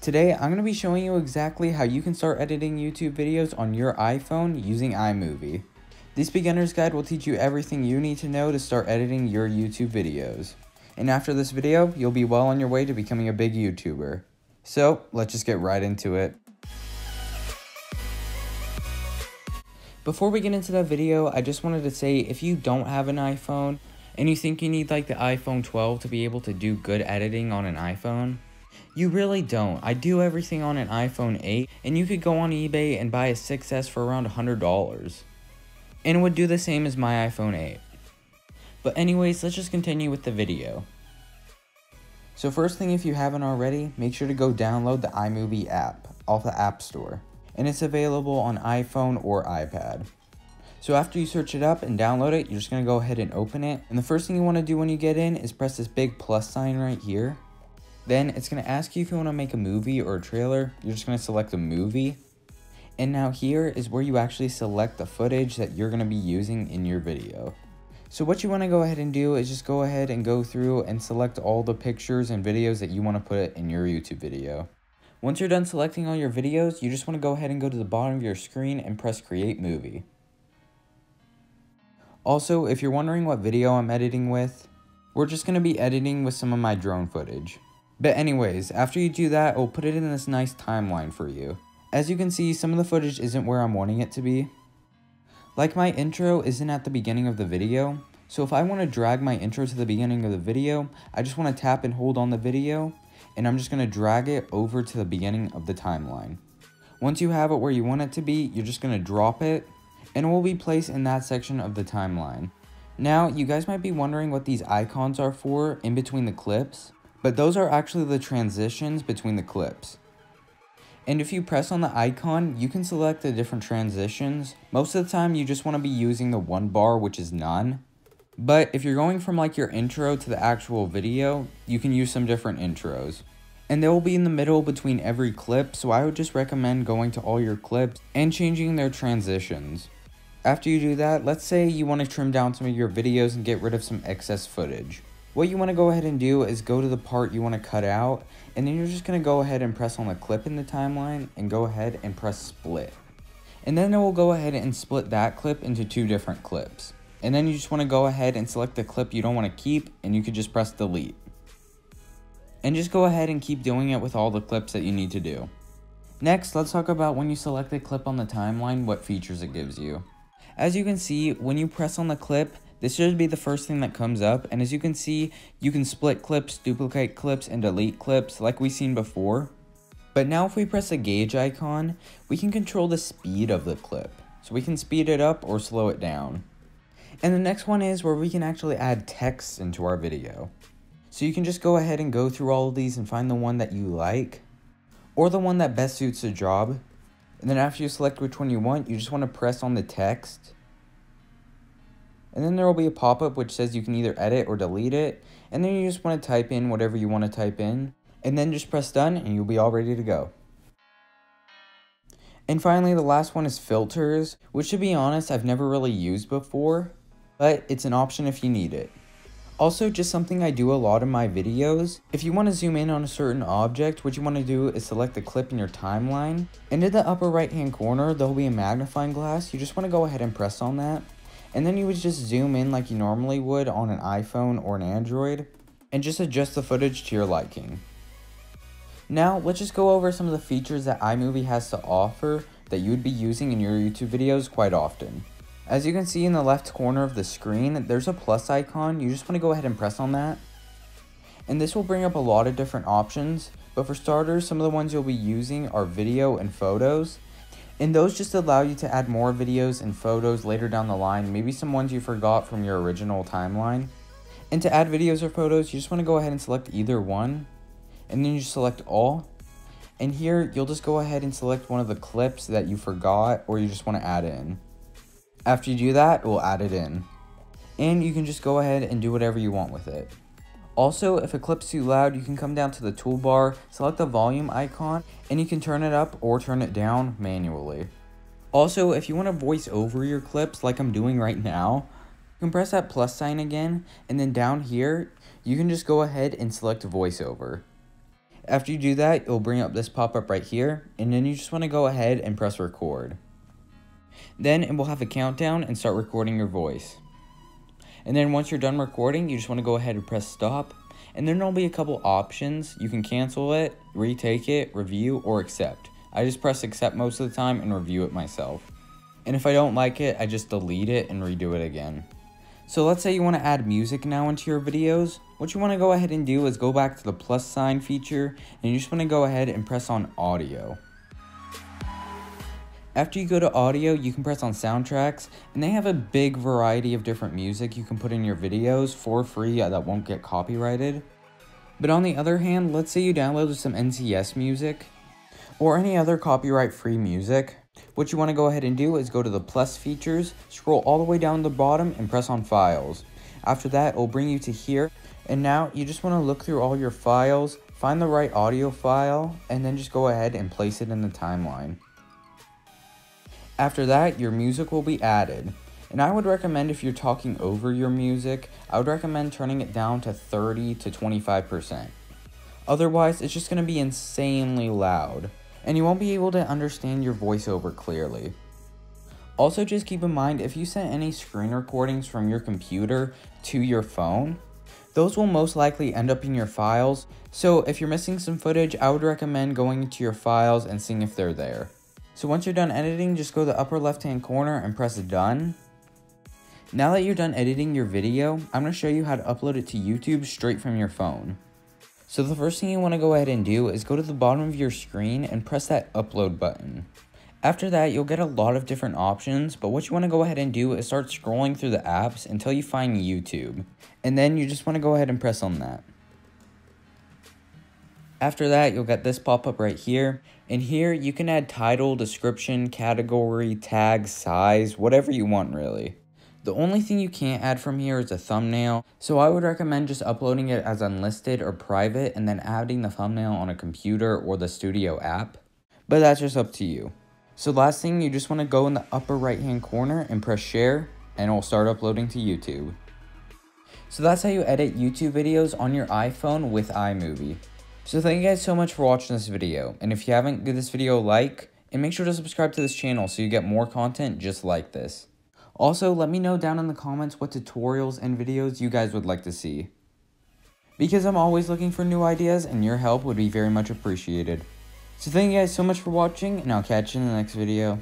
Today, I'm going to be showing you exactly how you can start editing YouTube videos on your iPhone using iMovie. This beginner's guide will teach you everything you need to know to start editing your YouTube videos. And after this video, you'll be well on your way to becoming a big YouTuber. So, let's just get right into it. Before we get into the video, I just wanted to say if you don't have an iPhone and you think you need like the iPhone 12 to be able to do good editing on an iPhone, you really don't. I do everything on an iPhone 8, and you could go on eBay and buy a 6S for around $100. And it would do the same as my iPhone 8. But anyways, let's just continue with the video. So first thing if you haven't already, make sure to go download the iMovie app off the App Store. And it's available on iPhone or iPad. So after you search it up and download it, you're just going to go ahead and open it. And the first thing you want to do when you get in is press this big plus sign right here. Then it's going to ask you if you want to make a movie or a trailer. You're just going to select a movie. And now here is where you actually select the footage that you're going to be using in your video. So what you want to go ahead and do is just go ahead and go through and select all the pictures and videos that you want to put in your YouTube video. Once you're done selecting all your videos, you just want to go ahead and go to the bottom of your screen and press create movie. Also, if you're wondering what video I'm editing with, we're just going to be editing with some of my drone footage. But anyways, after you do that, we'll put it in this nice timeline for you. As you can see, some of the footage isn't where I'm wanting it to be. Like my intro isn't at the beginning of the video, so if I want to drag my intro to the beginning of the video, I just want to tap and hold on the video, and I'm just going to drag it over to the beginning of the timeline. Once you have it where you want it to be, you're just going to drop it, and it will be placed in that section of the timeline. Now, you guys might be wondering what these icons are for in between the clips. But those are actually the transitions between the clips. And if you press on the icon, you can select the different transitions. Most of the time, you just want to be using the one bar, which is none. But if you're going from like your intro to the actual video, you can use some different intros. And they will be in the middle between every clip, so I would just recommend going to all your clips and changing their transitions. After you do that, let's say you want to trim down some of your videos and get rid of some excess footage. What you want to go ahead and do is go to the part you want to cut out, and then you're just going to go ahead and press on the clip in the timeline and go ahead and press split. And then it will go ahead and split that clip into two different clips. And then you just want to go ahead and select the clip you don't want to keep, and you could just press delete. And just go ahead and keep doing it with all the clips that you need to do. Next, let's talk about when you select a clip on the timeline, what features it gives you. As you can see, when you press on the clip, this should be the first thing that comes up, and as you can see, you can split clips, duplicate clips, and delete clips like we've seen before. But now if we press the gauge icon, we can control the speed of the clip. So we can speed it up or slow it down. And the next one is where we can actually add text into our video. So you can just go ahead and go through all of these and find the one that you like, or the one that best suits the job. And then after you select which one you want, you just want to press on the text and then there will be a pop-up which says you can either edit or delete it. And then you just want to type in whatever you want to type in. And then just press done and you'll be all ready to go. And finally, the last one is filters, which to be honest, I've never really used before, but it's an option if you need it. Also, just something I do a lot in my videos, if you want to zoom in on a certain object, what you want to do is select the clip in your timeline, and in the upper right hand corner, there will be a magnifying glass, you just want to go ahead and press on that, and then you would just zoom in like you normally would on an iPhone or an Android and just adjust the footage to your liking. Now, let's just go over some of the features that iMovie has to offer that you would be using in your YouTube videos quite often. As you can see in the left corner of the screen, there's a plus icon. You just want to go ahead and press on that. And this will bring up a lot of different options, but for starters, some of the ones you'll be using are video and photos. And those just allow you to add more videos and photos later down the line, maybe some ones you forgot from your original timeline. And to add videos or photos, you just want to go ahead and select either one, and then you select all. And here, you'll just go ahead and select one of the clips that you forgot or you just want to add in. After you do that, we'll add it in. And you can just go ahead and do whatever you want with it. Also, if a clip's too loud, you can come down to the toolbar, select the volume icon, and you can turn it up or turn it down manually. Also, if you want to voice over your clips like I'm doing right now, you can press that plus sign again, and then down here, you can just go ahead and select voiceover. After you do that, it'll bring up this pop-up right here, and then you just want to go ahead and press record. Then it will have a countdown and start recording your voice. And then once you're done recording, you just want to go ahead and press stop. And then there'll be a couple options. You can cancel it, retake it, review, or accept. I just press accept most of the time and review it myself. And if I don't like it, I just delete it and redo it again. So let's say you want to add music now into your videos. What you want to go ahead and do is go back to the plus sign feature and you just want to go ahead and press on audio. After you go to audio, you can press on soundtracks and they have a big variety of different music you can put in your videos for free uh, that won't get copyrighted. But on the other hand, let's say you downloaded some NCS music or any other copyright free music. What you want to go ahead and do is go to the plus features, scroll all the way down the bottom and press on files. After that, it will bring you to here. And now you just want to look through all your files, find the right audio file, and then just go ahead and place it in the timeline. After that, your music will be added. And I would recommend if you're talking over your music, I would recommend turning it down to 30 to 25%. Otherwise, it's just going to be insanely loud and you won't be able to understand your voiceover clearly. Also just keep in mind if you send any screen recordings from your computer to your phone, those will most likely end up in your files, so if you're missing some footage, I would recommend going into your files and seeing if they're there. So once you're done editing, just go to the upper left hand corner and press done. Now that you're done editing your video, I'm going to show you how to upload it to YouTube straight from your phone. So the first thing you want to go ahead and do is go to the bottom of your screen and press that upload button. After that, you'll get a lot of different options, but what you want to go ahead and do is start scrolling through the apps until you find YouTube. And then you just want to go ahead and press on that. After that, you'll get this pop-up right here. And here, you can add title, description, category, tag, size, whatever you want really. The only thing you can't add from here is a thumbnail, so I would recommend just uploading it as unlisted or private and then adding the thumbnail on a computer or the studio app. But that's just up to you. So last thing, you just want to go in the upper right hand corner and press share and it will start uploading to YouTube. So that's how you edit YouTube videos on your iPhone with iMovie. So thank you guys so much for watching this video, and if you haven't, give this video a like, and make sure to subscribe to this channel so you get more content just like this. Also, let me know down in the comments what tutorials and videos you guys would like to see. Because I'm always looking for new ideas and your help would be very much appreciated. So thank you guys so much for watching and I'll catch you in the next video.